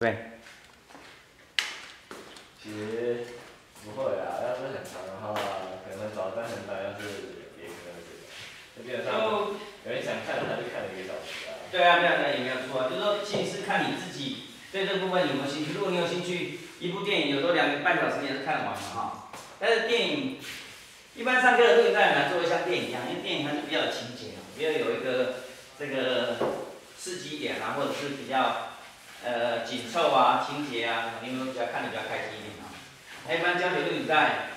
对，其实不会啊，要是很长的话，可能会找，但很短要是也可能会就基本上就有人想看，他就看了一个小时啊。对啊，对啊，对啊，也没有错啊。就是说，其实是看你自己对这部分有没有兴趣。如果你有兴趣，一部电影有时候两个半小时也是看得完的哈。但是电影一般上课的录影带很难做的像电影一样，因为电影它是比较有情节啊，比较有一个这个刺激点啊，或者是比较呃紧凑啊、情节啊，你们比较看得比较开心一点啊。那一般教学录影带，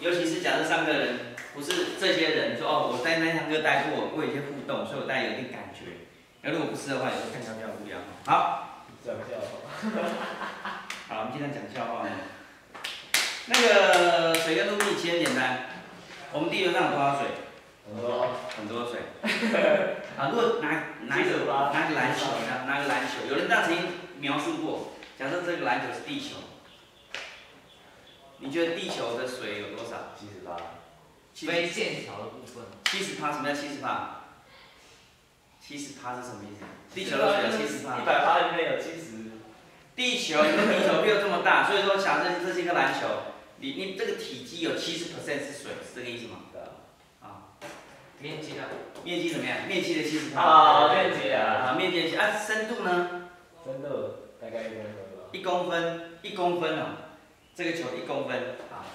尤其是假设三个人不是这些人说哦，我在那堂课待过，我有一些互动，所以我大概有一点感觉。那如果不是的话，有时候看起来比较无聊。好，讲笑话。好，我们今天讲笑话。那个水跟陆地其实很简单，我们地球上有多少水？很多。很多水。啊，如果拿拿一个拿个篮球，拿拿个篮球，有人这样曾经描述过，假设这个篮球是地球，你觉得地球的水有多少？七十八。非线条的部分。七十八，什么叫七十八？七十八是什么意思？地球的水有七十八。一百八里面有七十。地球你的地球没有这么大，所以说假设这是一个篮球，你你这个体积有七十 percent 是水，是这个意思吗？面积呢？面积怎么样？面积的七十趴。啊，面积啊。啊，面积啊，深度呢？深度大概一公分吧。一公分，一公分哦，这个球一公分啊。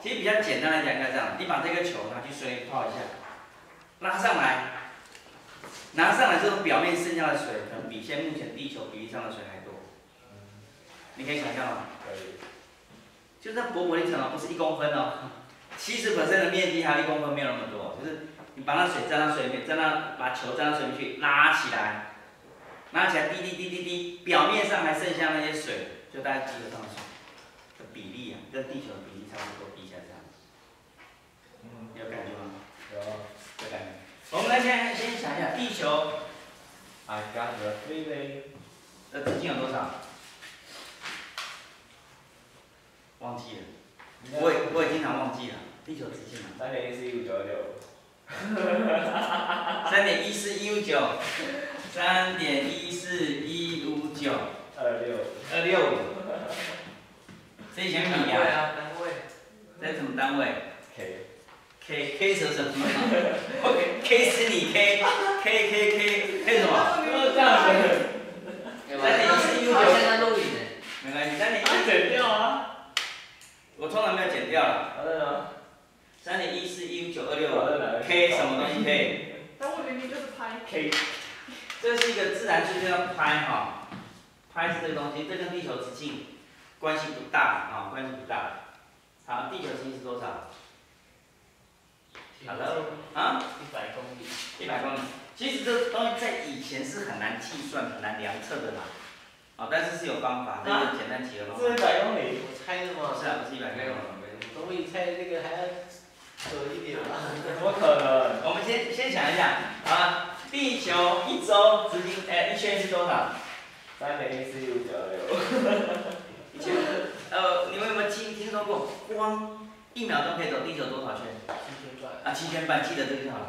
其实比较简单来讲，应该这样，你把这个球拿去水里泡一下，拉上来，拿上来之后，表面剩下的水可能比现在目前地球比例上的水还多。你可以想象吗？可以。就这薄薄一层哦，不是一公分哦，七十 percent 的面积还有一公分没有那么多，就是你把那水沾到水里面，沾到把球沾到水里面去，拉起来，拉起来滴滴滴滴滴，表面上还剩下那些水，就大概基本上的水的比例啊，跟地球的比例差不多，比起来这样。嗯。有感觉吗？有。有感觉。我们来先先想一下，地球 I got the feeling。的直径有多少？忘记了，我也我也经常忘记了，地球直径嘛。三点一四一五九二六。三点一四一五九，三点一四一五九。二六。二六五。这以前米啊。单位。这什么单位？K。K K 是什么？K 是你 K K K K K 什么？这样子。三点一四一五九。现在录影呢。没关系，三点一。剪掉啊。我通常没有剪掉了。好的呢。三点一四一五九二六五。K 什么东西 K？但我明明就是拍 K。这是一个自然数就叫拍哈，拍是这个东西，这跟地球直径关系不大啊，关系不大。好，地球直径是多少？Hello，啊？一百公里。一百公里。其实这东西在以前是很难计算、很难量测的啦。啊，但是是有方法，这个简单几个方法。是一百公里。我猜的嘛。是啊，不是一百公里。总比猜这个还要久一点吧？怎么可能？我们先先想一下，啊，地球一周直径，哎，一圈是多少？三点一四一五九二六。一圈，呃，你们有没有听听说过，光一秒钟可以走地球多少圈？七圈半。啊，七圈半，记得这个就好了。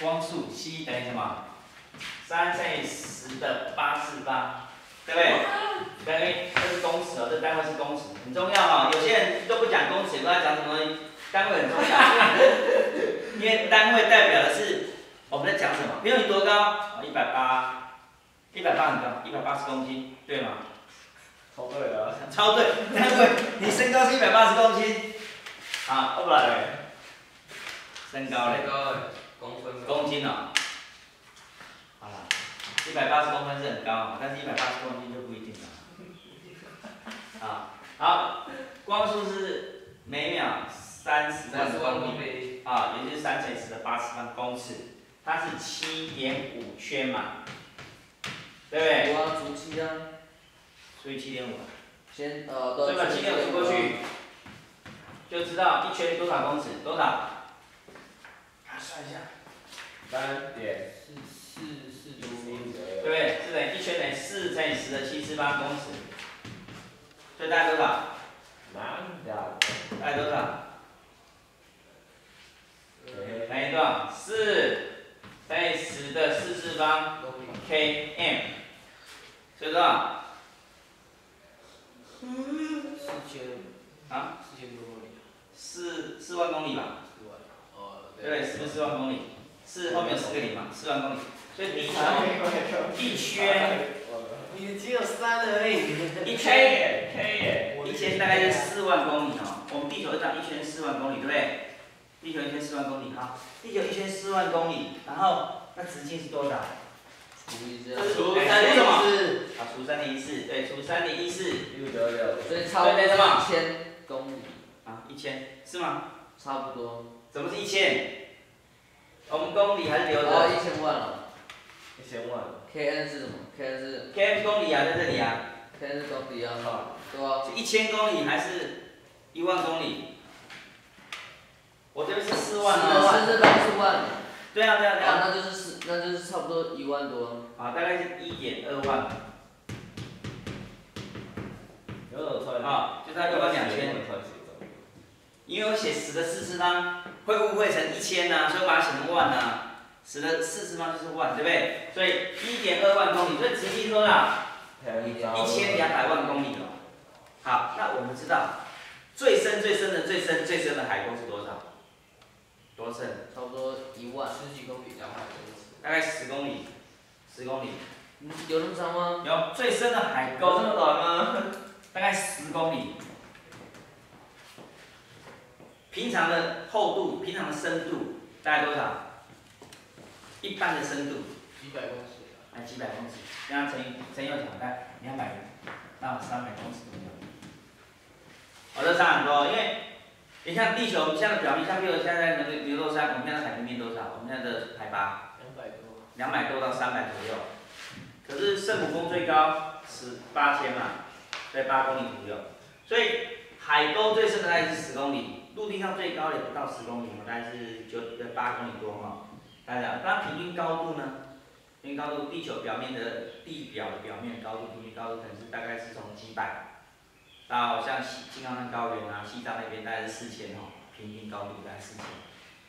光速七等于什么？三乘以十的八次方，对不对？等于这是公尺哦，这单位是公尺，很重要哈。有些人都不讲公尺，不知道讲什么单位很重要，因为单位代表的是我们在讲什么。比如你多高？一百八，一百八很高，一百八十公斤，对吗？超对了。超对，单位，你身高是一百八十公斤，啊，不然嘞？身高嘞？身高嘞？公分。公斤哦。好了，一百八十公分是很高，但是一百八十公斤就不一定了。啊，好，光速是每秒三十万公里，啊，也就是三乘以十的八十万公尺，它是七点五圈嘛，对不对？我要除七啊。除以七点五。先呃。所以把七点五除过去，就知道一圈多少公尺，多少？啊，算一下。三点四四四九五九对不对？是等于一圈等于四乘以十的七次方公尺。所以大概多少？大概多少？等于多少？四乘以十的四次方 km。所以多少？四千，啊，四千多公里，四四万公里吧？四万，哦，对，是不是四万公里？四后面有四个零嘛，四万公里。所以地球一圈你只有三而已，一圈耶 K 耶，一圈大概是四万公里哦。我们地球一张一圈四万公里，对不对？地球一圈四万公里哈，地球一圈四万公里，然后那直径是多少？除三点一四，啊，除三点一四，对，除三点一四六九六，所以差不多一千公里，啊，一千是吗？差不多。怎么是一千？我们公里还是留哦，着一千万了。一千万，Kn 是什么？Kn 是 km 公里啊，在这里啊，Kn 是公里啊，好，对啊。是一千公里还是一万公里？我这边是四万是啊。万，对啊对啊对啊。啊，那就是四，那就是差不多一万多。啊，大概是一点二万有种突然，啊，就在一万两千。因为我写十的四次方会误会成一千呐，所以我把它写成万呐、十的四次方就是万，对不对？所以一点二万公里，所以直径多少？一千两百万公里哦。好，那我们知道最深最深的最深最深的海沟是多少？多深？差不多一万。十几公里，两百公尺，大概十公里，十公里。嗯有那么长吗？有最深的海沟狗这么短吗？大概十公里。平常的厚度，平常的深度大概多少？一般的深度，几百公尺，哎，几百公尺，这样乘以乘以二大概两百到三百公尺左右。哦，这差很多，因为你像地球现在表面，像比如现在那个牛头山，我们现在的海平面多少？我们现在的海拔两百多，两百多到三百左右。可是圣母峰最高是八千嘛，在八公里左右，所以海沟最深的大概是十公里，陆地上最高也不到十公里嘛，大概是九呃八公里多嘛。大家，那平均高度呢？平均高度，地球表面的地表的表面高度，平均高度可能是大概是从几百到像西金刚山高原啊、西藏那边大概是四千哦，平均高度大概四千。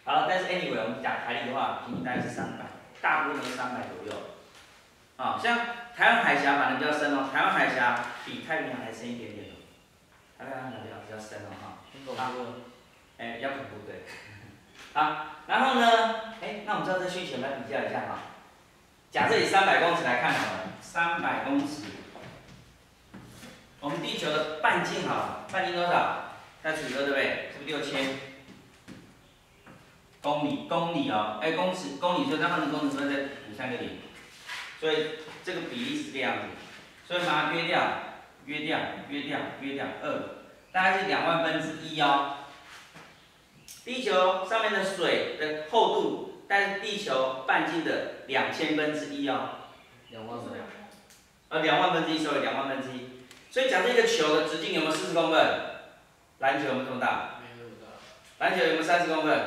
好了，但是 anyway 我们讲海里的话，平均大概是三百，大部分都是三百左右。啊，像台湾海峡反正比较深哦，台湾海峡比太平洋还深一点点哦，台湾海峡比较比较深哦哈，很恐怖。哎、比较恐怖对。好，然后呢，哎、那我们知道这讯息，我们来比较一下哈。假设以三百公尺来看好了，三百公尺，我们地球的半径啊，半径多少？再除以二对不对？是不是六千公里？公里哦，哎、公尺，公里就刚刚的公尺之后再补上个零，所以这个比例是这样子，所以把它约掉，约掉，约掉，约掉二，大概是两万分之一哦。地球上面的水的厚度，大概是地球半径的两千分之一哦，两万多。呃，两万分之一所以两万分之一。所以假设一个球的直径有没有四十公分？篮球有没有这么大？没有那么大，篮球有没有三十公分？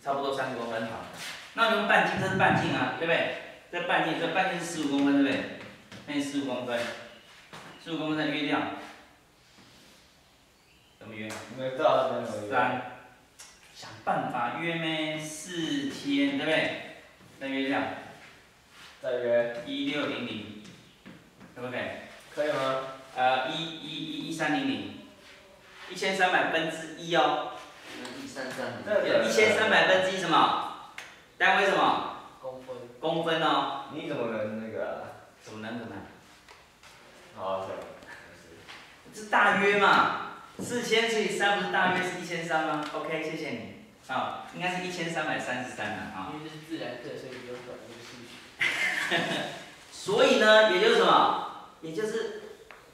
差不多三十公分好。那我们半径，这是半径啊，对不对？这半径，这半径是十五公分，对不对？那十五公分，十五公分再约掉，怎么约？你们知道三，想办法约咩？四天，对不对？再约掉再约，一六零零，可不可以？可以吗？呃，一一一一三零零，一千三百分之一哦，一三三这个一千三百分之一什么？单位什么？公分，公分哦。你怎么能那个啊？怎么能怎么能？好，可以。是大约嘛？四千除以三不是大约是一千三吗？OK，谢谢你。啊、应该是一千三百三十三了啊。因为这是自然课，所以比较短这个数学。所以呢，也就是什么？也就是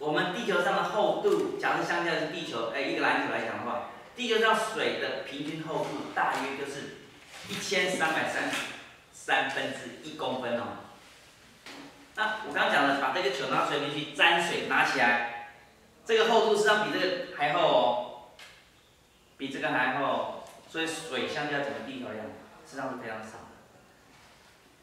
我们地球上的厚度，假设相较是地球，哎，一个篮球来讲的话，地球上水的平均厚度大约就是一千三百三十三分之一公分哦。那我刚刚讲的，把这个球拿水里面去沾水，拿起来，这个厚度实际上比这个还厚哦，比这个还厚，所以水相较整个地球来讲，实际上是非常少的，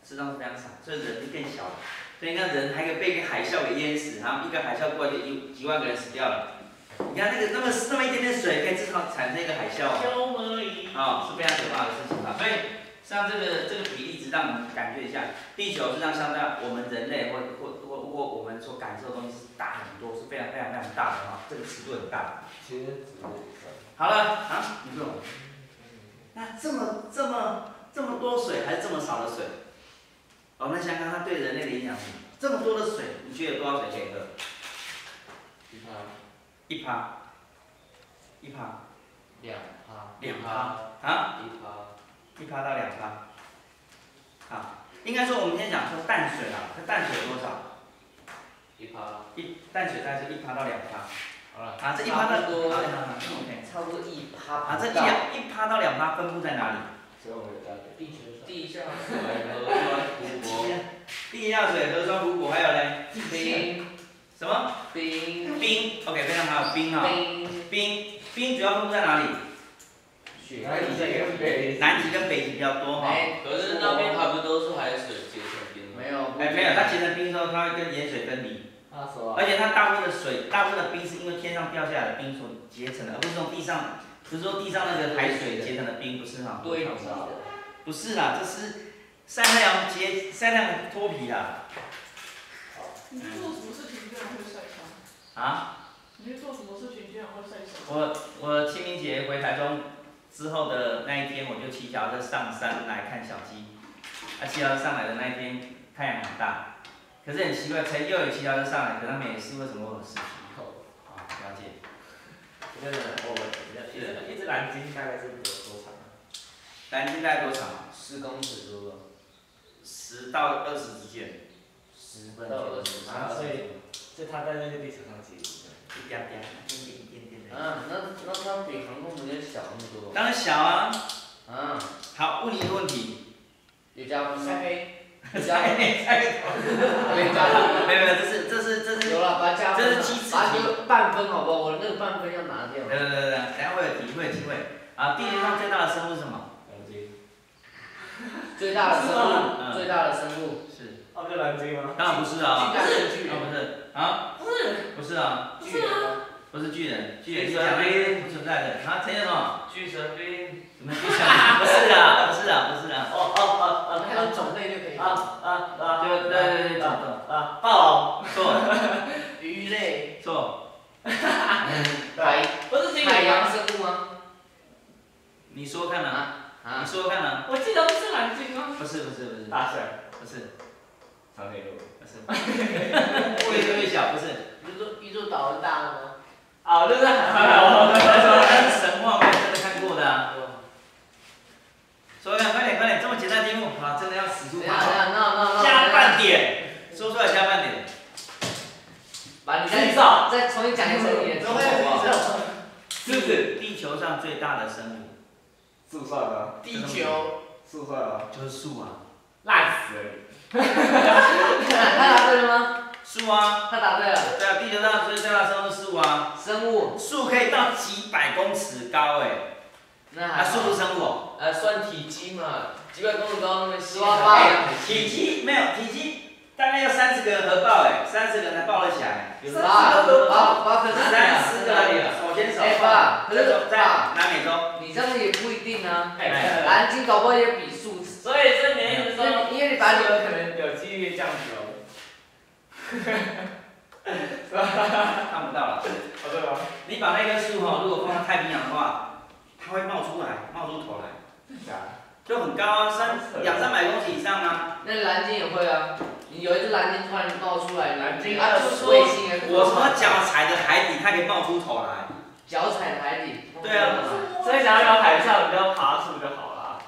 实际上是非常少，所以人就更小了。所以你看人还可以被一个海啸给淹死，然后一个海啸过来就一几万个人死掉了。你看那个那么那么一点点水可以制造产生一个海啸哦，消而已。哦是非常可怕的事情啊。所以像这个这个比例值，让我们感觉一下，地球是让相当我们人类或或或或我们所感受的东西是大很多，是非常非常非常大的哈，这个尺度很大。其实好了啊，你说，那这么这么这么多水还是这么少的水？我们想想它对人类的影响是什么？这么多的水，你觉得有多少水可以喝？一趴一趴，一趴，两趴，两趴啊？一趴一趴到两趴。好，应该说我们先讲说淡水啊，它淡水有多少？一趴，一淡水大概是一趴到两趴。好了，啊，这一趴到差不多。差不多一趴啊，这一不到。两一趴到两趴分布在哪里？所以我们。地球。地下水 地下水、河川、湖泊，还有嘞冰什么？冰冰，OK，非常好，冰哈、冰冰冰主要分布在哪里？雪南极跟北南极跟北极比较多哈。没可是那边还不都是海水结成冰吗？没有哎，没有，它结成冰之后，它会跟盐水分离，而且它大部分的水，大部分的冰是因为天上掉下来的冰所结成的，而不是从地上，不是说地上那个海水结成的冰，不是哈。堆积的。不是啦，这是晒太阳结晒太阳脱皮啦。你去做什么事情居然会晒伤？啊，你去做什么事情居然会晒伤？我我清明节回台中之后的那一天，我就骑脚车上山来看小鸡。啊，骑脚车上来的那一天，太阳很大，可是很奇怪，才又有骑脚车上来，可他们也是为什么会有事情？啊，了解。一个我一只一只蓝鲸大概是多多长啊？蓝鲸大概多长？十公尺多吧，十到二十之间，十分到二十，之然后所以就它在那个地球上其实一点点，一点点一点点的。啊，那那它比航空母舰小那么多。当然小啊。啊，好，问你一个问题。有加分吗？加黑。有加分。没加分。没有没有，这是这是这是。有了，把它加分。这是机制把就半分好不好？我那个半分要拿掉。对对对对，等下会有机会机会。啊，地球上最大的生物是什么？最大的生物，嗯最大的生物。是。奥克兰鲸吗？当然不是啊。巨大的巨啊不是啊。不是，不是啊。不是啊，不是巨人，巨人是讲那个不存在的。啊，陈什么？巨神兵。什么巨神？不是啊，不是啊，不是啊。哦哦哦哦，还有种类就可以。啊啊啊！就对对对，啊霸王。错鱼类。错。海不是这个海洋生物吗？你说看啊，啊你，说说看啊。我记得不是南京吗？不是不是不是大象。不是长颈鹿。不是。越多越小，不是。宇宙宇宙岛是大了吗？啊，就是海那是神话，我真的看过的啊。说看，快点快点，这么简单的题目，啊，真的要使出等一下等一下，那那那加半点，说出来加半点。把你再制造再重新讲一次你的题目怎么会好不好？是不是？地球上最大的生物树算啊？地球。树算啊？就是树啊。烂死了他答对了吗？树啊，他答对了。对啊，地球上最大的生物是树啊。生物，树可以到几百公尺高哎，啊，那还好树不是生物哦。呃，算体积嘛，几百公尺高那么细，哇哇太阳很体。积没有，体积大概要三十个人合抱哎，三十个人才抱得起来。爸爸爸可是三十个人手牵手。哎爸，可是在爸，南美洲。你这样也不一定啊。哎蓝鲸搞不好也比树，所以这年意思说，因为你把你有可能有几率这样子哦。看不到了。哦，对吗？你把那棵树哈，如果放到太平洋的话，它会冒出来，冒出头来，假。就很高啊，三两三百公尺以上啊。那蓝鲸也会啊。你有一只蓝鲸突然冒出来，蓝鲸啊，就说卫我什么脚踩着海底，它可以冒出头来。脚踩的海底。对啊所以想要有海上，你就要爬树就好了。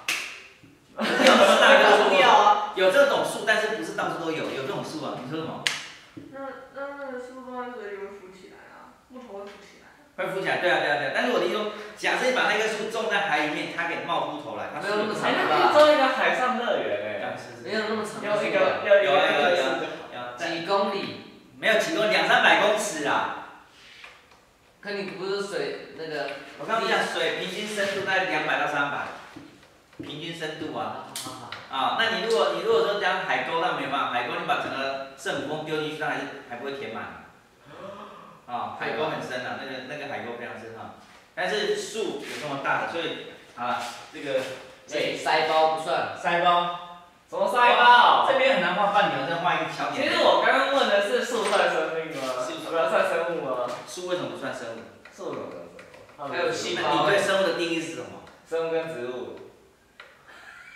有这么大棵树掉啊。有这种树，但是不是到处都有，有这种树啊？你说什么？那那那个树放在水里会浮起来啊，木头会浮起来。会浮起来？对啊，对啊，对啊。但是我的意思说，假设你把那棵树种在海里面，它给冒出头来，它没有那么长哎，那可以做一个海上乐园哎。没有那么长。要一个要一有啊有有几公里？没有几公两三百公尺啊。可你不是水那个？我刚刚讲水平均深度在两百到三百，平均深度啊。啊，那你如果你如果说讲海沟，那没有办法，海沟你把整个圣母峰丢进去，它还是还不会填满。啊，海沟很深啊，那个那个海沟非常深啊。但是树有这么大的，所以啊，这个对，腮包不算。腮包，什么腮包？这边很难画半牛，再画一个小点。其实我刚刚问的是树算生命吗？树不要算生物吗？树为什么不算生物？树怎么算生物？还有细那胞你对生物的定义是什么？生物跟植物。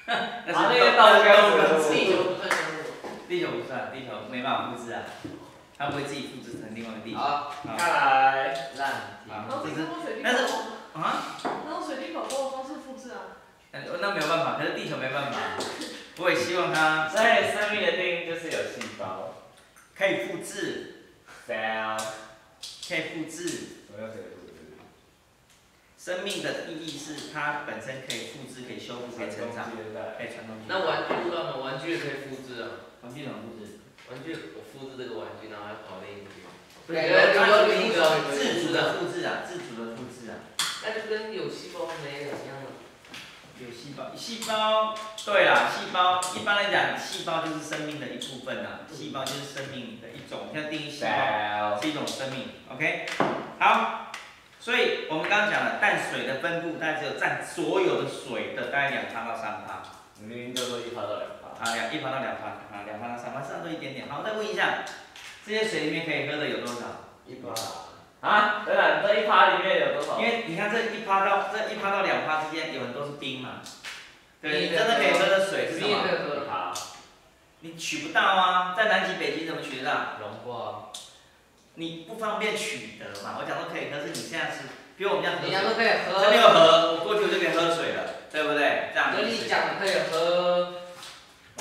那是个动物跟植物地球不算生物。地球不算，地球没办法复制啊，它不会自己复制成另外一个地球。好，好看来烂题好然后是啊，然后水滴跑光的方式复制啊。呃那没有办法，可是地球没办法。我也希望它所以生命的定义就是有细胞可以复制，，cell，可以复制。什么叫可以复制？生命的意义是它本身可以复制、可以修复、可以成长、可以传东西。那玩具不知道吗？玩具也可以复制啊。玩具怎么复制？玩具我复制这个玩具，然后还跑另一边，不对有有一个自主的复制啊，自主的复制啊。那就跟有细胞没有一样了。有细胞，细胞，对啦，细胞一般来讲，细胞就是生命的一部分啦，细胞就是生命的一种，像定义细胞是一种生命，OK，好，所以我们刚刚讲了淡水的分布，大概只有占所有的水的大概两趴到三趴，你明明就说一趴到两趴。啊两一趴到两趴，啊两趴到三趴，剩下都一点点。好，我再问一下，这些水里面可以喝的有多少？一趴。啊，等等，这一趴里面有多少？因为你看这一趴到这一趴到两趴之间有很多是冰嘛，对，你真的可以喝的水是什么你取不到啊，在南极、北极怎么取得到？融化。你不方便取得嘛。我讲说可以喝，是你现在是，比如我们家都可以这边有喝，河，我过去我就可以喝水了，对不对？这样跟你子。讲的可以喝，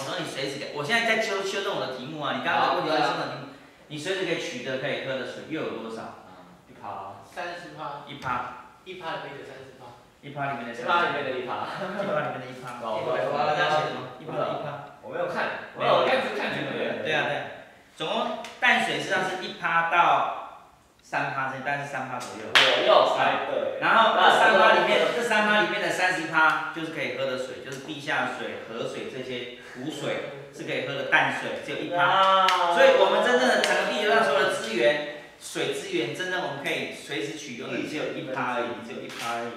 我说你随时可以，我现在在修修正我的题目啊，你刚刚的问题在修正题目，你随时可以取得可以喝的水又有多少？一趴。三十趴，一趴，一趴里面的三十趴，一趴里面的一趴里面的一趴。一趴里面的一趴，哦一趴这样写的吗？一趴的一趴。我没有看，没有看是看几个月。对啊对啊，总共淡水实际上是一趴到三趴之间，大概是三趴左右。我又猜对。然后这三趴里面，这三趴里面的三十趴就是可以喝的水，就是地下水、河水这些湖水是可以喝的淡水，只有一趴。啊所以我们真正的整个地球上所有的资源，水资源，真正我们可以随时取用的只有一趴而已，只有一趴而已。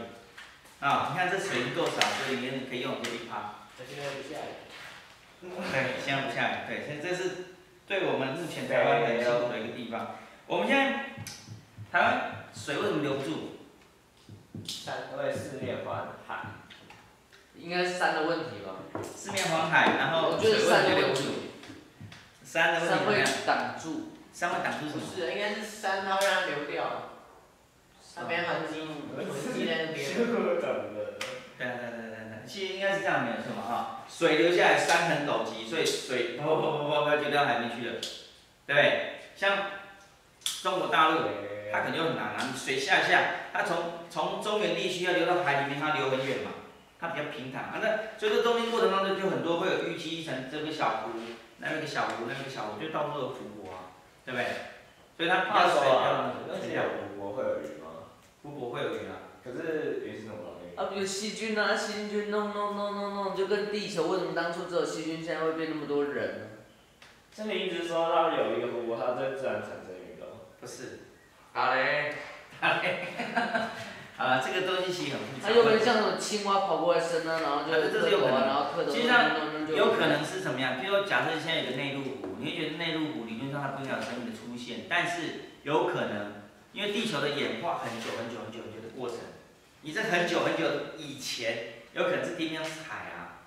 啊，你看这水够少，所以里面可以用的就一趴。那现在不下雨。对，现在不下雨，对，现在这是对我们目前台湾很辛苦的一个地方。我们现在台湾水为什么留不住？三因为四面环海。应该是山的问题吧？四面环海，然后我觉得水山的问题为什么留不住？，山的问题山会？挡住。山会挡住什么？不是，应该是山，它会让它流掉。那边痕迹，痕迹在那边。怎么了？对对对对对，其实应该是这样没有错嘛哈，水流下来，山很陡急，所以水砰砰砰砰砰就掉海里面去了，对不对？像中国大陆，它肯定很难啊，水下下，它从从中原地区要流到海里面，它流很远嘛，它比较平坦啊。那所以这中间过程当中就很多会有淤积成这个小湖，那边个小湖，那边个小湖，就到处有湖泊啊，对不对？所以它比较水比较那现在湖泊会有鱼吗？湖泊会有鱼啊。可是鱼是什么东西？啊，比如细菌啊，细菌弄弄弄弄弄，就跟地球为什么当初只有细菌，现在会变那么多人呢？像你一直说它有一个湖泊，它在自然产生鱼的。不是，好嘞。好了，这个东西其实很复杂。它有可能像那种青蛙跑过来生啊，然后就啊这是有可能蝌蚪啊，然后蝌蚪其实上弄弄弄就有可能是怎么样？比如说，假设现在有个内陆湖，你会觉得内陆湖理论上它不应该有生命的出现，但是有可能，因为地球的演化很久很久很久很久的过程，你在很久很久以前，有可能是地面是海啊，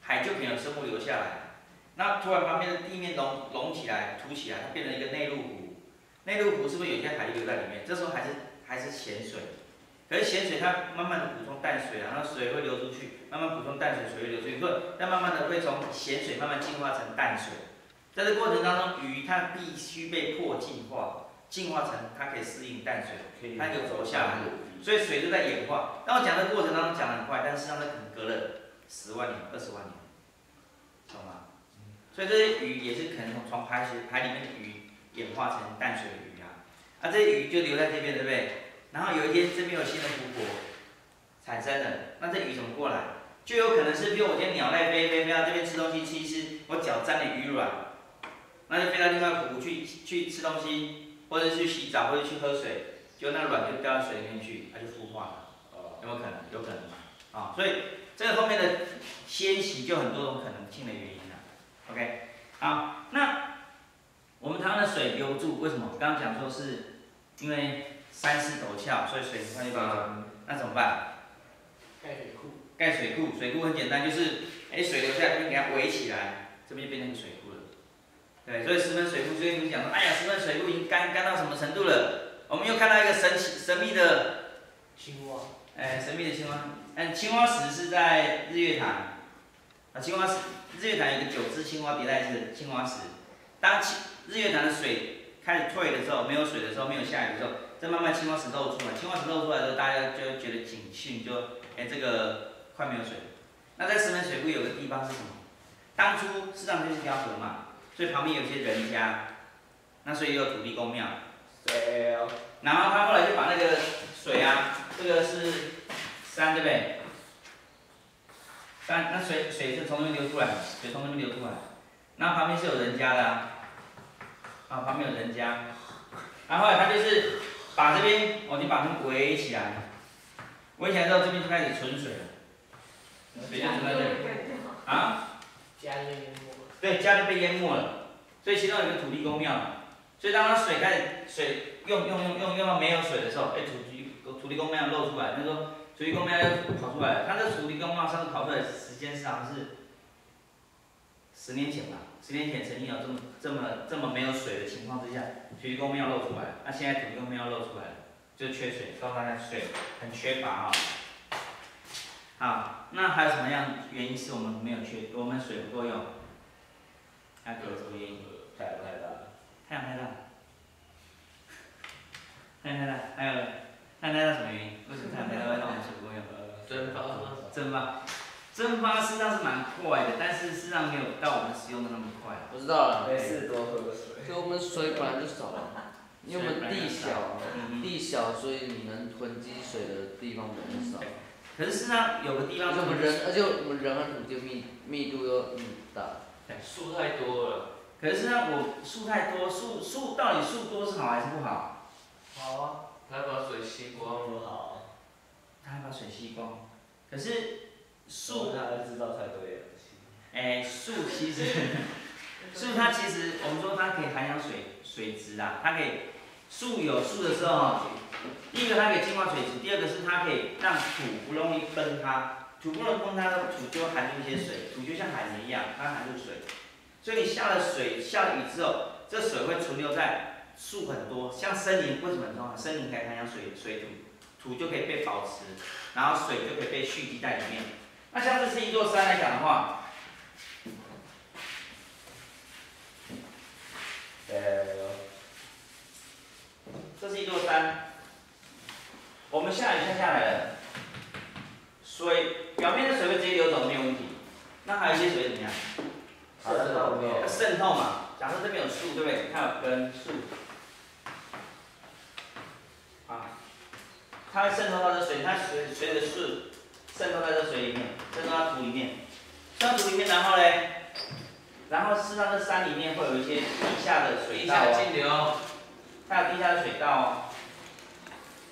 海就可能有生物留下来，那突然旁边的地面隆隆起来、凸起来，它变成一个内陆湖，内陆湖是不是有些海流在里面？这时候还是还是咸水。可是咸水它慢慢的补充淡水啊，然后水会流出去，慢慢补充淡水，水会流出去，所以它慢慢的会从咸水慢慢进化成淡水。在这过程当中，鱼它必须被迫进化，进化成它可以适应淡水，它就活下来。所以水就在演化。那我讲的过程当中讲的很快，但是实际上它可能隔了十万年、二十万年，懂吗？所以这些鱼也是可能从从海水海里面的鱼演化成淡水的鱼啊，啊这些鱼就留在这边，对不对？然后有一天这边有新的湖泊产生了，那这鱼怎么过来？就有可能是，比如我今天鸟类飞飞飞到这边吃东西，吃一吃，我脚沾了鱼卵，那就飞到另外一个湖去去吃东西，或者去洗澡，或者去喝水，结果那卵就掉到水里面去，它就孵化了，有没有可能？有可能嘛？啊，所以这个后面的迁徙就很多种可能性的原因了。OK，好，那我们台湾的水留不住，为什么？刚刚讲说是因为山势陡峭，所以水很快就流走。那怎么办？盖水库，盖水库，水库很简单，就是哎水流下来，这边给它围起来，这边就变成水库了。对，所以石门水库，所以你们讲说，哎呀，石门水库已经干干到什么程度了？我们又看到一个神奇神秘的，青蛙，哎，神秘的青蛙。嗯，青蛙石是在日月潭，啊，青蛙石，日月潭有一个九只青蛙叠在一起的青蛙石。当青日月潭的水开始退的时候，没有水的时候，没有下雨的时候，这慢慢青蛙石漏出来。青蛙石漏出来的时候，大家就觉得警讯，就哎这个快没有水了。那在石门水库有个地方是什么？当初事实上就是条河嘛，所以旁边有些人家，那所以有土地公庙。对，然后他后来就把那个水啊，这个是山对不对？山那水水是从那边流出来，水从那边流出来，那旁边是有人家的啊，旁边有人家，然后他就是把这边哦，你把它们围起来，围起来之后这边就开始存水了，水就存在这里啊。家里面淹没，对，家里被淹没了，所以其中有一个土地公庙，所以当它水开始水用用用用用到没有水的时候，哎，土地土地公庙露出来，他说土地公庙又跑出来了，它这土地公庙上次跑出来的时间是好像是十年前吧，十年前曾经有这么这么这么没有水的情况之下，土地公庙露出来，那现在土地公庙露出来了，就缺水，告诉大家水很缺乏啊、好，那还有什么样原因是我们没有缺，我们水不够用？还有什么原因？太阳太大了，太阳太大。太阳太大，还有太阳太大什么原因？为什么太阳太大会让我们水不够用？呃，蒸发吗？蒸发，蒸发事实上是蛮快的，但是事实上没有到我们使用的那么快。我知道了，没事多喝水。就我们水本来就少了，因为我们地小，嗯地小，所以你能囤积水的地方本来就少。可是事实上有个地方我们人，而且我们人和土地密密度又嗯大。树太多了。可是事实上我树太多，树树到底树多是好还是不好？好啊，他把水吸光了。不好，它还把水吸光。可是树，它制造太多氧气。哎，树其实 树它其实我们说它可以涵养水水质啊，它可以树有树的时候哈，第一个它可以净化水质，第二个是它可以让土不容易崩塌，土不容易崩塌的土就会含住一些水，土就像海绵一样，它含住水，所以你下了水下了雨之后，这水会存留在树很多，像森林为什么很重要？森林可以涵养水水土，土就可以被保持，然后水就可以被蓄积在里面。那像这是一座山来讲的话，对哦，这是一座山，我们下雨下下来了，水表面的水会直接流走没有问题，那还有一些水怎么样？它在后面要。渗透嘛。假设这边有树，对不对？它有根树，啊，它会渗透到这水，它随随着树渗透在这水里面，渗透到土里面，渗到土里面，然后嘞，然后事实上这山里面会有一些地下的水地道哦，下径流。它有地下的水道哦。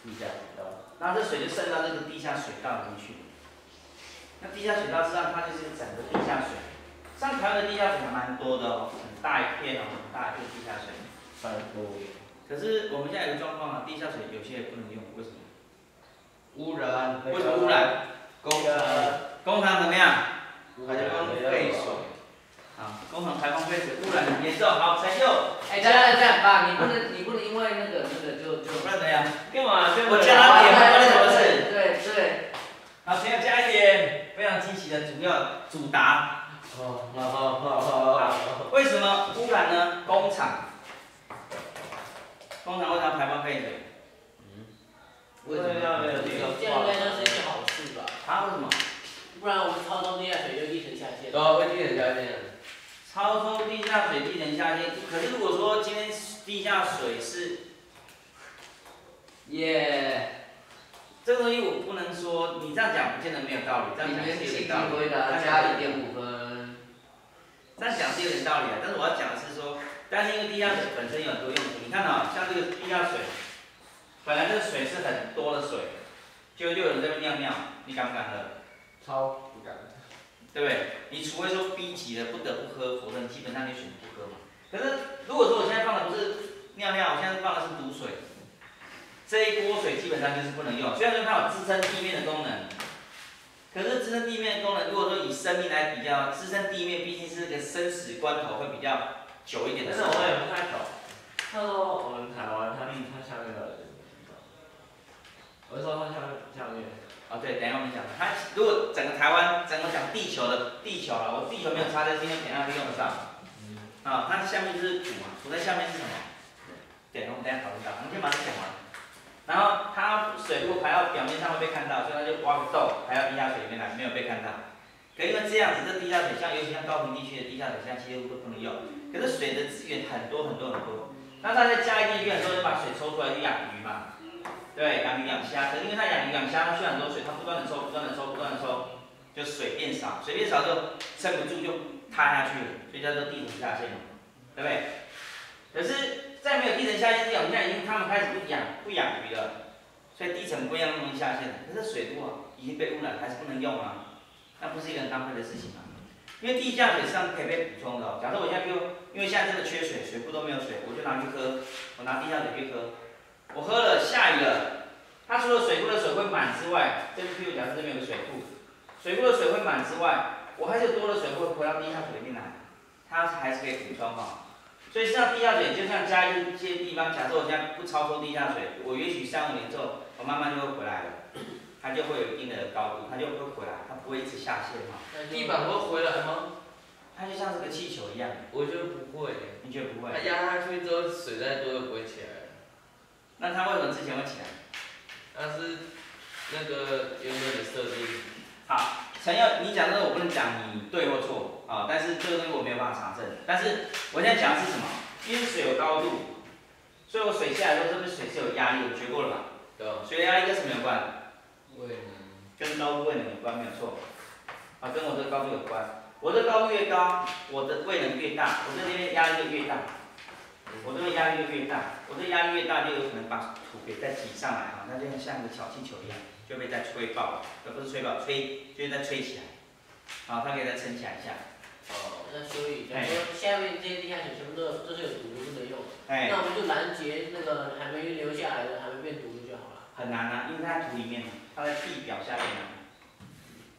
地下水道。然后这水就渗到这个地下水道里面去。那地下水道实际上它就是整个地下水，像台湾的地下水还蛮多的哦，很大一片哦，很大一片地下水。很多。可是我们现在有个状况啊，地下水有些也不能用，为什么？污染。为什么污染？工厂怎么样？排放废水。啊，工厂排放废水污染很严重。好，陈秀，哎，这样这样爸，你不能你不能因为那个那个就就。不然怎样？干嘛？我加他点关你什么事？对对。好，请要加一点非常积极的主要主答。好好好好好。为什么污染呢？工厂，工厂为什么要排放废水？为什么？没有地方这样应该就是吧？他？为什么？不然我们超东地下水就地层下陷。对啊，会地层下陷。超抽地下水、地层下陷。可是如果说今天地下水是耶。这个东西，我不能说你这样讲不见得没有道理，这样讲是有点道理。加一点五分。这样讲是有点道理啊，但是我要讲的是说，但是因为地下水本身有很多用途，你看啊、像这个地下水，本来这个水是很多的水，就就有人在那边尿尿，你敢不敢喝？超不敢。对不对？你除非说逼急了不得不喝，否则你基本上就选择不喝嘛。可是如果说我现在放的不是尿尿，我现在放的是毒水，这一锅水基本上就是不能用。虽然说它有支撑地面的功能，可是支撑地面的功能，如果说以生命来比较，支撑地面毕竟是个生死关头，会比较久一点的时候。但是我也不太懂。他说我们台湾，他他下面的，我是说他下面下面。啊，对，等一下我们讲。它如果整个台湾，整个讲地球的地球啊，我地球没有插在今天等一下会用得上。啊，它下面就是土嘛，土在下面是什么？对，我们等一下讨论到，我们先把它讲完。然后它水如果排到表面上会被看到，所以它就挖个洞排到地下水里面来，没有被看到。可因为这样子，这地下水像尤其像高平地区的地下水，像几乎都不能用。可是水的资源很多很多很多，那它在加一地区的时候就把水抽出来就养鱼嘛。对，养鱼养虾，可是因为它养鱼养虾，它需要很多水，它不断的抽，不断的抽，不断的抽，就水变少，水变少就撑不住就塌下去了，所以叫做地层下陷嘛，对不对？可是，在没有地层下陷之前，现在已经他们开始不养不养鱼了，所以地层不一样那么容易下陷。可是水如果已经被污染，还是不能用啊，那不是一个很浪费的事情啊。因为地下水是可以被补充的、假设我现在就，因为现在真的缺水，水库都没有水，我就拿去喝，我拿地下水去喝。我喝了，下雨了，它除了水库的水会满之外，这边譬如假设这边有个水库，水库的水会满之外，我还是多了水会回到地下水里面来，它还是可以补充哈。所以像地下水，就像加一些地方，假设我现在不超抽地下水，我也许三五年之后，我慢慢就会回来了，它就会有一定的高度，它就会回来，它不会一直下陷哈。地板会回来吗？它就像是个气球一样，我觉得不会。你觉得不会？它压下去之后，水再多。那它为什么之前会起来？那是那个原本的设定。好，陈耀，你讲这个我不能讲你对或错啊，但是这个东西我没有办法查证。但是我现在讲的是什么？因为水有高度，所以我水下来的时候，这个水是有压力，我学过了吧？对。水的压力跟什么有关？位能。跟高度位能有关，没有错。啊，跟我这个高度有关。我的高度越高，我的位能越大，我这边压力就越大。我这个压力就越大，我这压力越大，就有可能把土给再挤上来哈，那就像一个小气球一样，就被再吹爆了，而不是吹爆，吹就是再吹起来，好，它可以再撑起来一下。哦，那所以，假如说下面这些地下水全部都都是有毒不能用，哎，那我们就拦截那个还没留下来的、还没变毒的就好了。很难啊，因为它在土里面嘛，它在地表下面啊，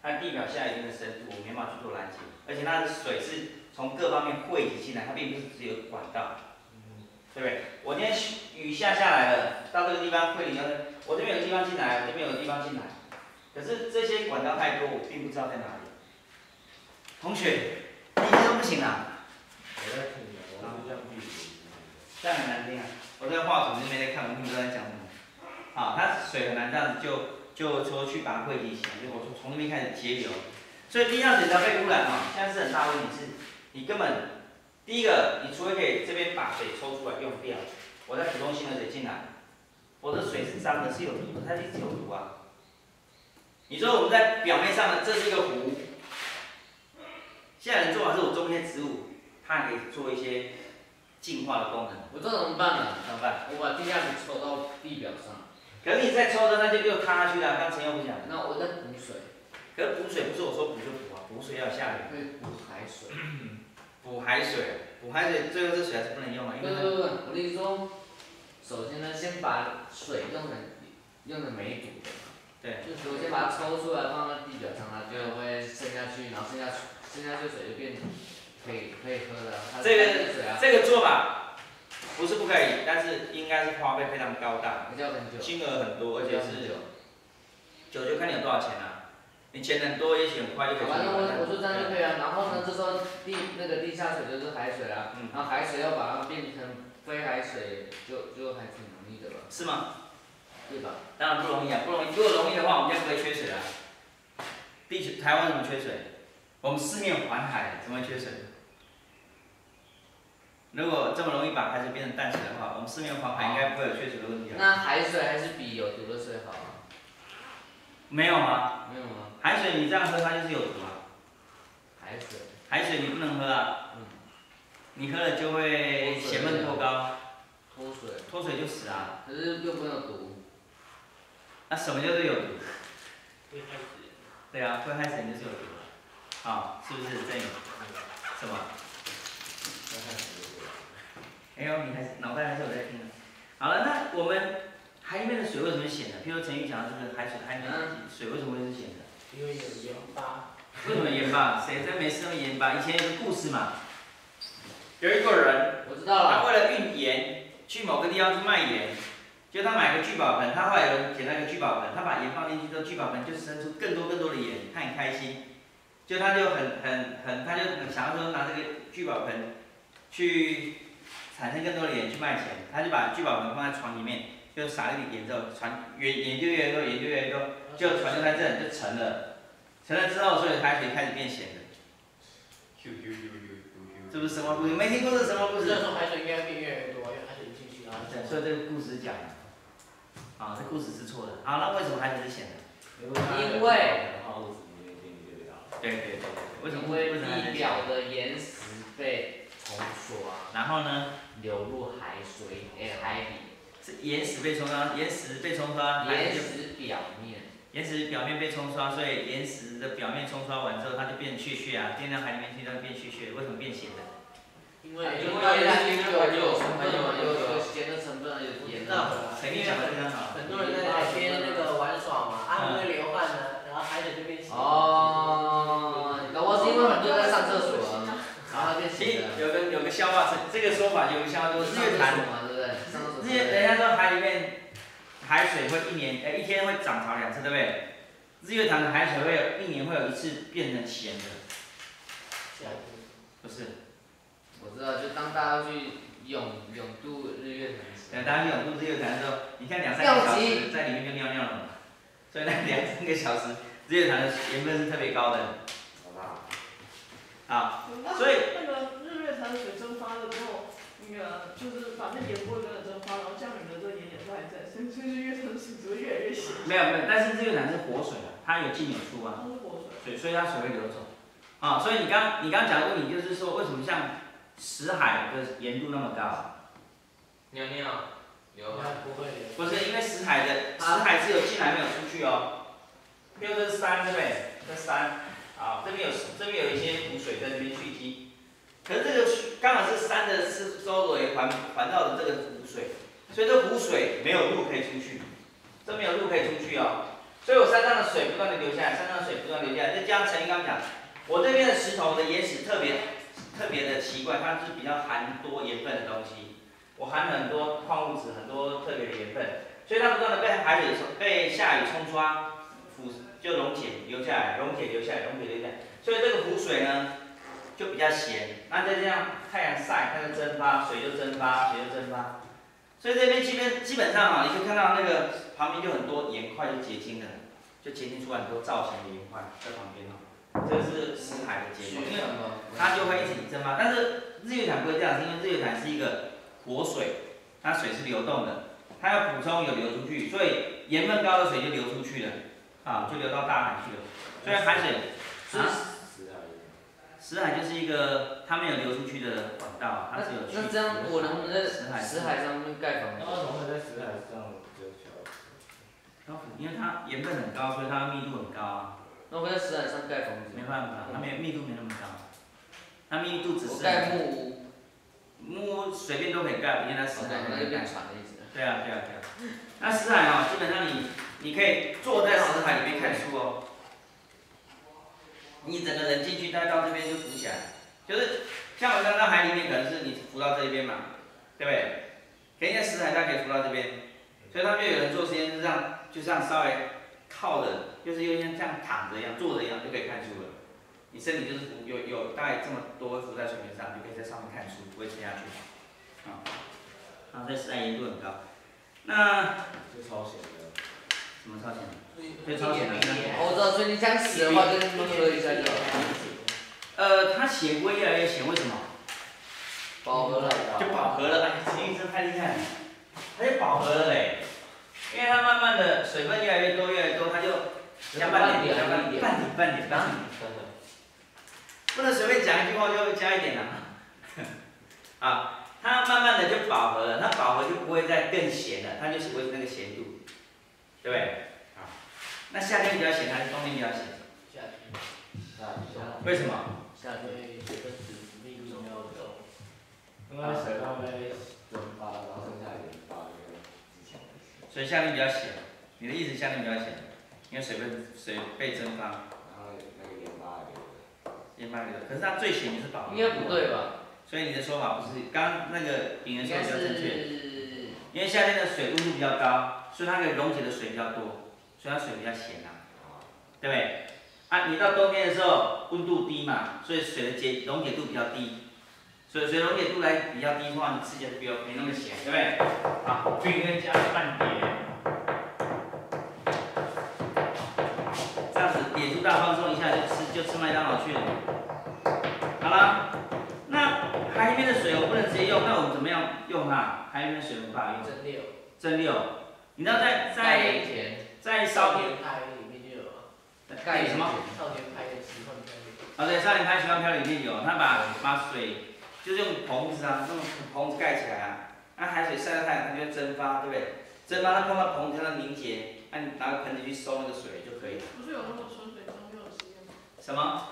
它地表下一定的深度，我没办法去做拦截，而且它的水是从各方面汇集进来，它并不是只有管道。对不对？我今天雨下下来了，到这个地方汇集到我这边有地方进来，我这边有地方进来，可是这些管道太多，我并不知道在哪里。同学，你这不行啊！我在听你，我是这样闭这样很难听啊！我在话筒那边在看，我听不知道在讲什么。好，它水很难这样子就就说去把它汇集起来，就我从从那边开始节流，所以地下水只要被污染啊，现在是很大问题，是你根本。第一个，你除非可以这边把水抽出来用掉，我再补充新的水进来，我的水是脏的，是有毒的，它一直有毒啊。你说我们在表面上呢这是一个湖，现在人做法是我种一些植物，它还可以做一些净化的功能。我这怎么办呢？怎么办？我把地下水抽到地表上。可是你再抽的，那就又塌下去了。刚才又不讲。那我在补水。可是补水不是我说补就补啊，补水要下雨。会补海水。补海水，补海水，最后这水还是不能用啊，因为。不不不，我跟你说，首先呢，先把水用的用的没毒的，对，就是我先把它抽出来放到地表上，它就会渗下去，然后剩下剩下这水就变可以可以喝的。这个这个做法不是不可以，但是应该是花费非常高大，金额很多，而且是酒就看你有多少钱了。你钱很多，也许很快就可以。反正我我就这样就可以啊，然后呢，这时候地那个地下水就是海水啦，然后海水要把它变成非海水，就就还挺容易的吧？是吗？对吧？当然不容易啊，不容易。如果容易的话，我们就不会缺水了。地球台湾怎么缺水？我们四面环海，怎么会缺水？如果这么容易把海水变成淡水的话，我们四面环海应该不会有缺水的问题啊那海水还是比有毒的水好啊？没有吗？没有吗？海水你这样喝它就是有毒啊。海水。海水你不能喝啊。嗯。你喝了就会血闷过高。脱水。脱水就死啊。可是又没有毒。那什么叫做有毒？对啊，会害死人就是有毒。啊，是不是这样？什么？哎呦，你还是脑袋还是有在听的。好了，那我们海里面的水为什么咸的？譬如陈宇讲的这个海水，海里面水为什么会是咸的？因为有盐巴。为什么盐巴？谁在没事用盐巴？以前有个故事嘛，有一个人，我知道了，他为了运盐去某个地方去卖盐，就他买个聚宝盆，他后来有人捡到一个聚宝盆，他把盐放进去之后，聚宝盆就生出更多更多的盐，他很开心，就他就很很很，他就很想要说拿这个聚宝盆去产生更多的盐去卖钱，他就把聚宝盆放在床里面，就撒一点盐之后，船越研究越多，研究越多，就船就在这里就沉了，沉了之后，所以海水开始变咸的，这不是神话故事？没听过这神话故事？这时候海水应该变越来越多，因为海水进去然后对，所以这个故事讲的。啊，这故事是错的。啊，那为什么海水是咸的？因为对对对对，为什么因为地表的岩石被冲刷，然后呢，流入海水诶海底，是岩石被冲刷，岩石被冲刷，岩石表面，岩石表面被冲刷，所以岩石的表面冲刷完之后，它就变血血啊，变到海里面去，它就变血血。为什么变咸的？因为因为因为它有有成分嘛，有有咸的成分，有盐的。谁跟你讲的非常好？很多人在海边那个玩耍嘛，啊会流汗呢，然后海水就变咸。哦，搞不好是因为很多人在上厕所啊，然后它变咸的。有个有个笑话是这个说法，有个笑话就是日月人家说海里面海水会一年，呃，一天会涨潮两次，对不对？日月潭的海水会有一年会有一次变成咸的，不是？我知道，就当大家去永永渡日月潭时等大家去永渡日月潭的时候，你看两三个小时在里面就尿尿了嘛，所以那 两三个小时日月潭的盐分是特别高的。好吧。啊，所以那个日月潭的水蒸发了之后，那个就是把那盐不会跟着蒸发，然后降雨的这个盐没有没有，但是日月潭是活水啊，它有进有出啊，它是活水。水所以它水会流走。啊，所以你刚你刚刚讲的问题就是说，为什么像死海的盐度那么高？尿尿，流汗。不会流。不是因为死海的死海是有进来没有出去哦。比如这是山对不对？这山，啊，这边有这边有一些湖水在这边蓄积，可是这个刚好是山的四周围环环绕的这个湖水，所以这湖水没有路可以出去，这没有路可以出去哦。所以我山上的水不断的流下来，山上的水不断流下来，再加上陈一刚讲，我这边的石头的岩石特别特别的奇怪，它是比较含多盐分的东西。我含很多矿物质，很多特别的盐分，所以它不断的被海水冲、被下雨冲刷，腐就溶解流下来，溶解流下来，溶解流下来，所以这个湖水呢就比较咸。那再这样太阳晒，它就蒸发，水就蒸发，水就蒸发。所以这边基本基本上啊，你就看到那个旁边就很多盐块就结晶了，就结晶出来很多造型的盐块在旁边哦。这个是死海的结果，因为它就会一直蒸发。但是日月潭不会这样，是因为日月潭是一个活水，它水是流动的，它要补充有流出去，所以盐分高的水就流出去了，啊，就流到大海去了。所以海水啊，死海就是一个它没有流出去的管道，它只有去。那这样我能不能在石海死海上面盖房子？因为它盐分很高，所以它密度很高啊，那我在石海上盖房子，没办法，它没密度没那么高，它密度只我是盖木屋，木屋随便都可以盖，因为它石海那就变可以盖。船的意思。对啊，对啊，对啊。那石海哦，基本上你你可以坐在死海里面看书哦。你整个人进去，大概到这边就浮起来，就是像我刚刚海里面，可能是你浮到这边嘛，对不对？可以在死海，它可以浮到这边，所以他们就有人做实验，是这样，就这样稍微靠着，就是有点像这样躺着一样、坐着一样，就可以看书了。你身体就是浮有有大概这么多浮在水面上，就可以在上面看书，不会沉下去。啊、然后这死海盐度很高。那什么超咸？对超咸的。我知道，所以你想死的话，就那么喝一下就好。呃，它咸不会越来越咸，为什么？饱和了。就饱和了。哎，陈医生太厉害了，它就饱和了嘞。因为它慢慢的水分越来越多，越来越多，它就加半点，加半点，半点，半点，半点。不能随便讲一句话就加一点了。啊，它慢慢的就饱和了，它饱和就不会再更咸了，它就是维持那个咸度，对不对？啊，那夏天比较咸还是冬天比较咸？夏天，那比较，为什么？夏天因为水它会蒸发，然后剩下一点发那个之前的事，所以下面比较咸。你的意思下面比较咸，因为水被水被蒸发，然后那个盐巴也盐巴流。可是它最咸的是保应该不对吧？所以你的说法不是刚刚那个丙人说的比较正确。因为夏天的水温度比较高，所以它可以溶解的水比较多，所以它水比较咸啊，对不对？啊，你到冬天的时候温度低嘛，所以水的解溶解度比较低，所以水溶解度来比较低的话，你吃起来就比较没那么咸，对不对？好，冰跟加半点，这样子脸部大放松一下就吃就吃麦当劳去了。好了，那海里面的水我不能直接用，那我们怎么样用它？海里面的水我们不好用。蒸馏，蒸馏，你知道在盖在在烧盖盐什么？少年派的奇幻漂流。啊对，少年派奇幻漂流里面有，他把把水就是用棚子啊，用棚子盖起来啊，那海水晒到太阳，它就会蒸发，对不对？蒸发它碰到棚子它凝结，那你拿个盆子去收那个水就可以了。不是有那种纯水蒸馏的实验吗？什么？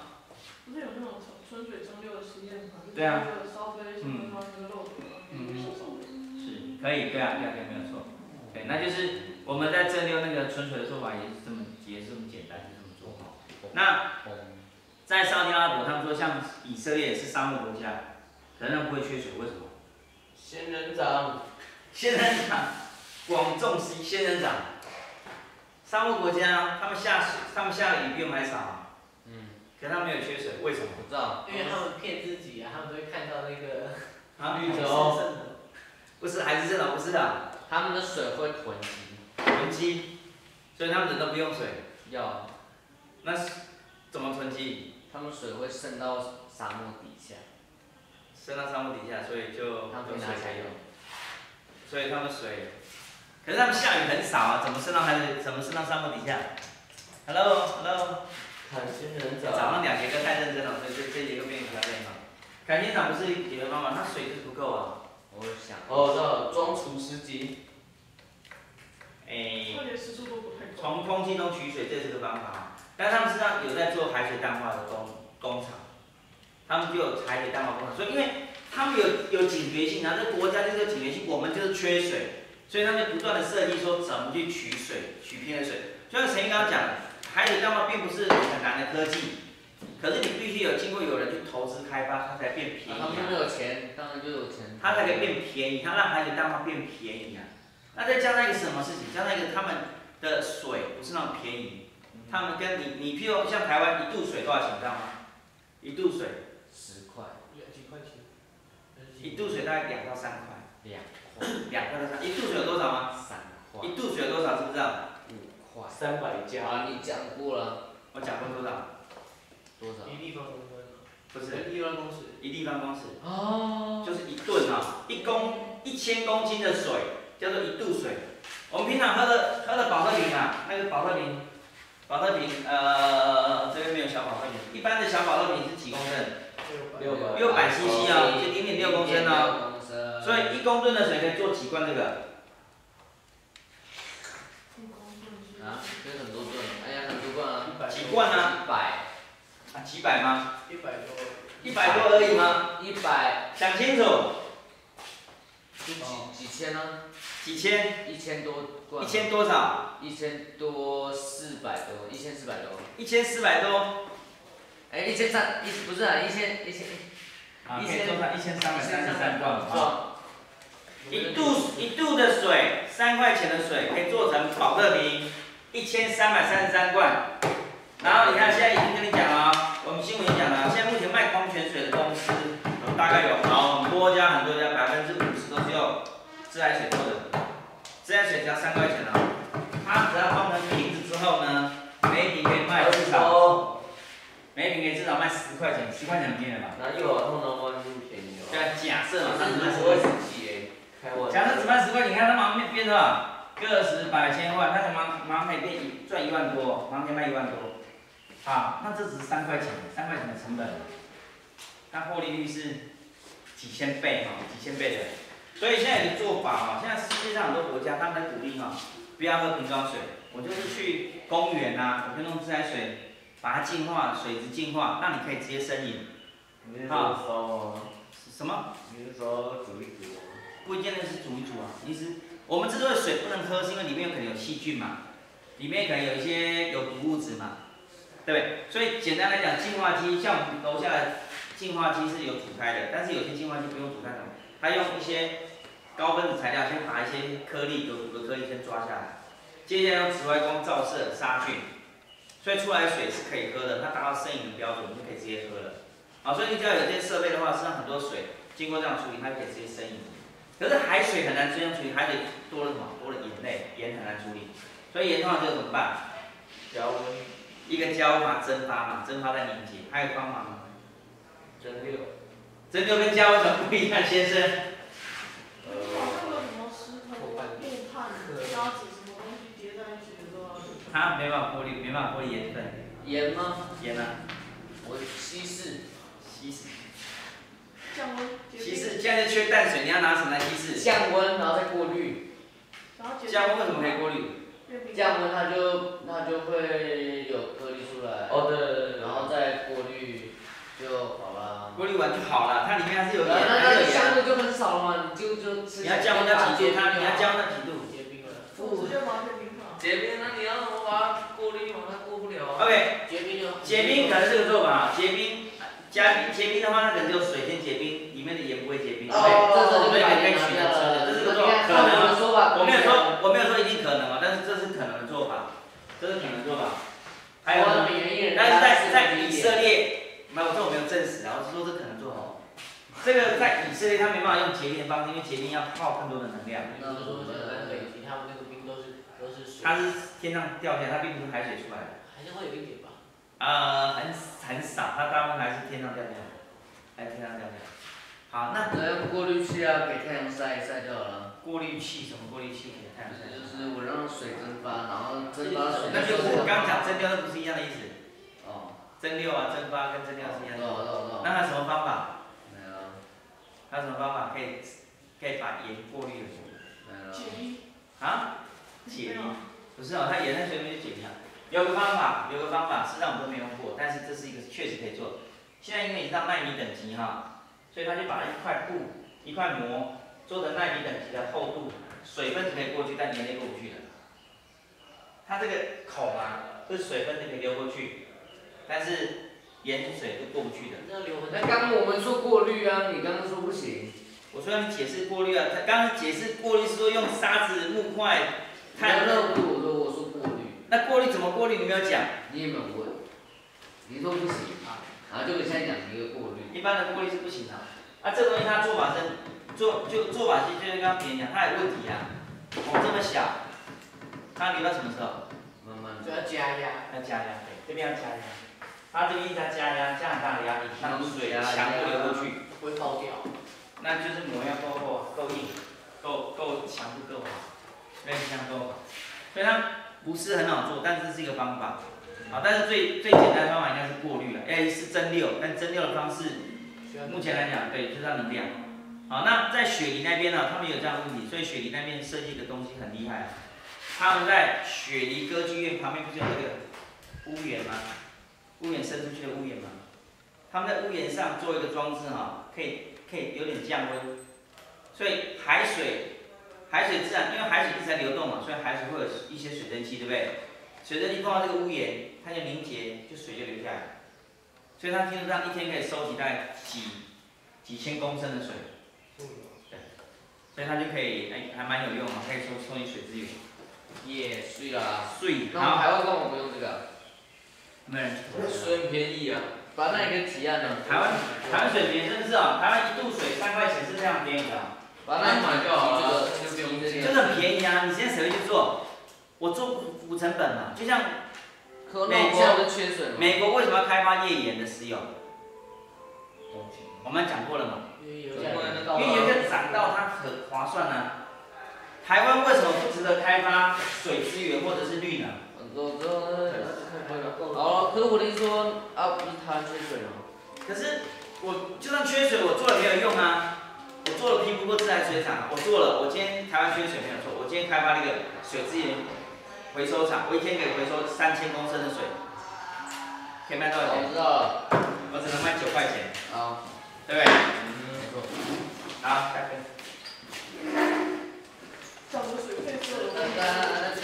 不是有那种纯纯水蒸馏的实验吗？对啊。就是那个烧杯什么放那个肉土，然后嗯烧烧的。是，可以，对啊，对啊，对啊，没有错。对，那就是我们在蒸馏那个纯水的做法也是这么也是这么简单，就这么做。那在沙特阿拉伯，他们说像以色列是沙漠国家，可是他们不会缺水，为什么？仙人掌，仙人掌，广种仙人掌。沙漠国家，他们下水，他们下的雨比我们还少啊，嗯，可他们没有缺水，为什么？不知道，因为他们骗自己啊，他们都会看到那个啊，绿洲不是，还是这种，不是的，他们的水会囤积，囤积，所以他们人都不用水，要，那是怎么囤积？他们水会渗到沙漠底下，渗到沙漠底下，所以就他们可以拿起来用。所以他们水，可是他们下雨很少啊，怎么渗到海里？怎么渗到沙漠底下？Hello，Hello，看仙人早掌，上两节课太认真了，所以这这节课变比较累哈。改天场不是解决方法，那水就是不够啊。我想，哦，我知道了，装除湿机，诶、而且时速都不太高。从空气中取水，这是个方法。但他们身上有在做海水淡化的工工厂，他们就有海水淡化工厂，所以因为他们有有警觉性啊，这国家就是有警觉性，我们就是缺水，所以他们就不断的设计说怎么去取水，取偏的水。就像陈毅刚讲的，海水淡化并不是很难的科技，可是你必须有经过有人去投资开发，它才变便宜、他们没有钱，当然就有钱。它才可以变便宜，它让海水淡化变便宜啊。那再加上一个什么事情？加上一个他们的水不是那么便宜，他们跟你你譬如像台湾一度水多少钱，你知道吗？一度水，十块，两几块钱，一度水大概两到三块，两块，两块到三。一度水有多少吗？三块，一度水有多少？知不知道？五块。三百加，啊，你讲过了我讲过多少？多少？一立方公分啊，不是，一立方公尺，一立方公尺，哦，就是一吨啊，一公一千公斤的水叫做一度水。我们平常喝的喝的保乐瓶啊，那个保乐瓶，保特瓶，呃，这边没有小保特瓶，一般的小保特瓶是几公升？六百，六百600 cc 啊就零点六公升哦0.6公升所以一公吨的水可以做几罐这个？啊，这很多吨，哎呀，很多罐啊，一百几罐啊？一百，啊，几百吗？一百多，一百多而已吗？一百，想清楚，就几几千呢？几千？一千多罐，一千多少？一千多四百多，一千四百多，一千四百多。哎，一千三，一不是啊，一千一千啊，一可以做到一千三百三十三罐啊。装，一度一度的水，三块钱的水可以做成保乐瓶，一千三百三十三罐。然后你看，现在已经跟你讲了哦，我们新闻也讲了，现在目前卖矿泉水的公司大概有很多家，很多家，百分之五十都是用自来水要三块钱哦，它只要放成瓶子之后呢，每一瓶可以卖至少，哦，每一瓶可以至少卖十块钱，十块钱很便宜了吧？那又往后呢，万不便宜哦，对啊，假设嘛，那只卖十块钱。假设只卖十块，你看它马上变变多少？个十百千万，那个马马上可以变一赚一万多，马上可以卖一万多。好，那这只是三块钱，三块钱的成本，它获利率是几千倍哈，几千倍的。所以现在有个做法啊，现在世界上很多国家他们在鼓励哈，不要喝瓶装水，我就是去公园呐、我就弄自来水，把它净化，水质净化，让你可以直接生饮。你是说烧吗？什么？你是说煮一煮吗？不一定是煮一煮啊，其实我们之所以水不能喝，是因为里面有可能有细菌嘛，里面可能有一些有毒物质嘛，对不对？所以简单来讲，净化机像我们楼下的净化机是有煮开的，但是有些净化机不用煮开的，它用一些高分子材料先把一些颗粒有毒的颗粒先抓下来，接下来用紫外光照射杀菌，所以出来的水是可以喝的，它达到生饮的标准，你就可以直接喝了。好，所以你只要有这些设备的话，身上很多水经过这样处理，它就可以直接生饮。可是海水很难这样处理，海水多了什么？多了盐类，盐很难处理，所以盐通常就怎么办？加温一个加温嘛，蒸发嘛，蒸发再凝结，还有方法吗？蒸馏，蒸馏跟加温怎么不一样，先生？把那个什么石头、木炭、沙子什么东西叠在一起的时候，它没办法过滤，没办法过滤盐分，盐吗？盐啊，我稀释，稀释，降温稀释，现在就缺淡水，你要拿什么来稀释？降温然后再过滤，然后降温为什么可以过滤？降温它就它就会有颗粒出来，哦对对对，然后再过滤就好了。过滤完就好了，它里面还是有盐，那有盐。那香味就很少了嘛，你就就吃。你要降温到几度？它你要降温到几度结冰了，我直接冰化。结冰，那你要怎么把它过滤嘛？它过不了啊。？OK，结冰就结冰可能是个做法，结冰加冰结冰的话，那可能只有水先结冰，里面的盐不会结冰。哦对，这这就所以把盐你可以取拿掉了。得这是个做你看，可能我没有说我没有说一定可能啊，但是这是可能的做法，这是可能的做法。还有呢？但是在在以色列，没有这我没有证实啊，我是说这可能做法。这个在以色列他没办法用结冰的方式，因为结冰要耗更多的能量，它是天上掉下来，它并不是海水出来的。还是会有一点吧。呃，很很少，它大部分还是天上掉下来，还是天上掉下来。好，那那用过滤器啊，给太阳晒一晒就好了。过滤器什么过滤器给太阳晒？就是我让水蒸发，然后蒸发水。那就是我刚刚讲蒸馏，那不是一样的意思？哦，蒸馏啊，蒸发跟蒸馏是一样的。那它有什么方法？没了它有什么方法可以可以把盐过滤了？没了。解冰，啊？解？不是哦，它盐在水里面就解冰了。有个方法，有个方法，实际上我们都没用过，但是这是一个确实可以做。现在因为已经到纳米等级哈，所以他就把一块布、一块膜做成纳米等级的厚度，水分是可以过去，但盐类过不去的。它这个孔啊，是水分是可以流过去，但是盐水是过不去的。那流那刚刚我们说过滤啊，你刚刚说不行。我说让你解释过滤啊，他刚刚解释过滤是说用沙子、木块、碳那那不如我说我说过滤，那过滤怎么过滤？你没有讲。你有没有问？你说不行啊，然后就现在讲一个过滤。一般的过滤是不行的。啊，这东西它做法是做就做法其实就是刚刚别人讲，它有问题啊。哦，这么小，它留到什么时候？慢慢就要加压，要加压，对，这边要加压。它这边一直在加压，加很大的压力，让水强不流过去。会爆掉。那就是膜要够厚、够硬、够够强度够好，那个样够好。所以它不是很好做，但是这是一个方法。好，但是最最简单的方法应该是过滤了，哎，是蒸馏，但蒸馏的方式目前来讲，对，就是要能量。好，那在雪梨那边呢，他们有这样的问题，所以雪梨那边设计的东西很厉害。他们在雪梨歌剧院旁边不是有那个屋檐吗？屋檐伸出去的屋檐吗？他们在屋檐上做一个装置哈，可以可以有点降温，所以海水海水自然因为海水一直在流动嘛，所以海水会有一些水蒸气，对不对？水蒸气碰到这个屋檐，它就凝结，就水就流下来。所以它基本上一天可以收集大概几几千公升的水，所以它就可以哎还蛮有用嘛，可以收收集水资源。耶，碎啦。水，那我们好，台湾干嘛不用这个？没人水很便宜啊。把那个提案呢？台湾台湾水便宜真的是啊，台湾一度水三块钱是非常便宜的啊。把它买就好了这个就不用这个就是很便宜啊！你现在谁会去做？我做无成本嘛，就像可那这样就缺水嘛。美国为什么要开发页岩的石油？我们讲过了嘛，因为有对些因为有些涨到它很划算啊。台湾为什么不值得开发水资源或者是绿能？我我好了，可是我的意思说啊，不是台湾缺水吗？可是我就算缺水，我做了没有用啊！我做了皮肤过自来水厂，我做了，我今天台湾缺水没有错，我今天开发了一个水资源回收厂，我一天可以回收三千公升的水，可以卖多少钱？我知道，我只能卖九块钱。啊，对不对？没错。好，下课。交个水费了。